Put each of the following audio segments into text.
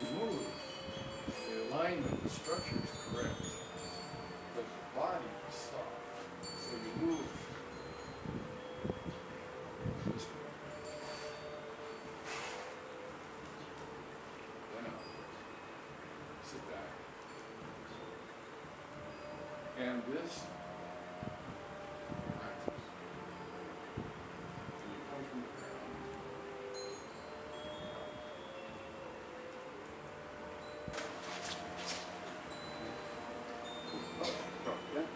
Move. The alignment, the structure is correct, but the body is soft. So you move this. Sit back. And this rises. And you come from the ground. Up, up, yeah.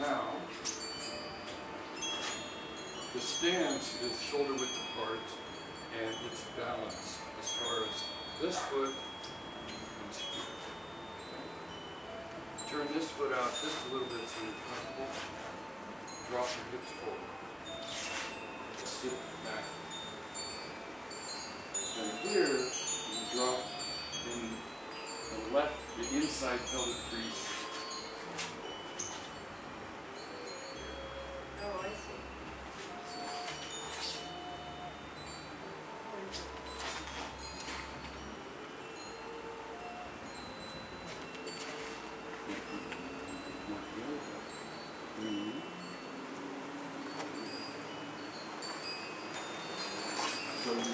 Now, the stance is shoulder width apart and it's balanced as far as this foot. Turn this foot out just a little bit so you're comfortable. Drop your hips forward. Sit back. And here, you drop in the left, the inside pelvic crease.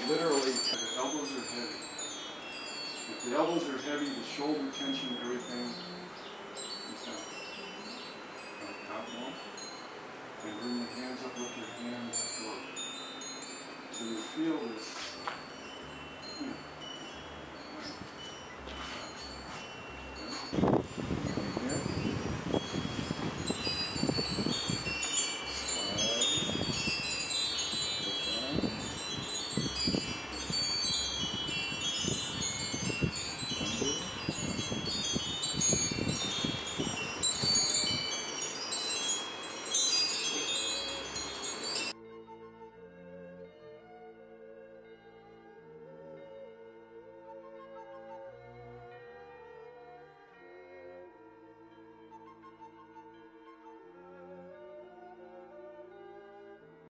Literally, the elbows are heavy. If the elbows are heavy, the shoulder tension, everything